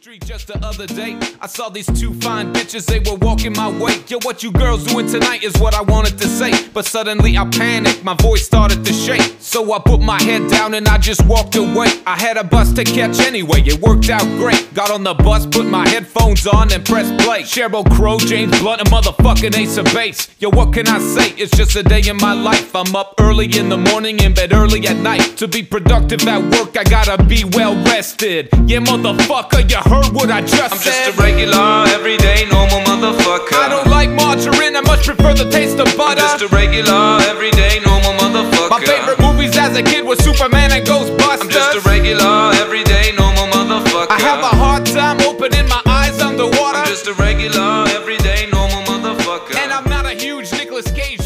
street just the other day. I saw these two fine bitches, they were walking my way. Yo, what you girls doing tonight is what I wanted to say. But suddenly I panicked, my voice started to shake. So I put my head down and I just walked away. I had a bus to catch anyway, it worked out great. Got on the bus, put my headphones on and pressed play. Sheryl Crow, James Blunt, a motherfucking ace of base. Yo, what can I say? It's just a day in my life. I'm up early in the morning, in bed early at night. To be productive at work, I gotta be well rested. Yeah, motherfucker, you heard what I just I'm said. just a regular, everyday, normal motherfucker. I don't like margarine, I much prefer the taste of butter. I'm as a kid with Superman and Ghostbusters. I'm just a regular, everyday, normal motherfucker. I have a hard time opening my eyes underwater. I'm just a regular, everyday, normal motherfucker. And I'm not a huge Nicolas Cage.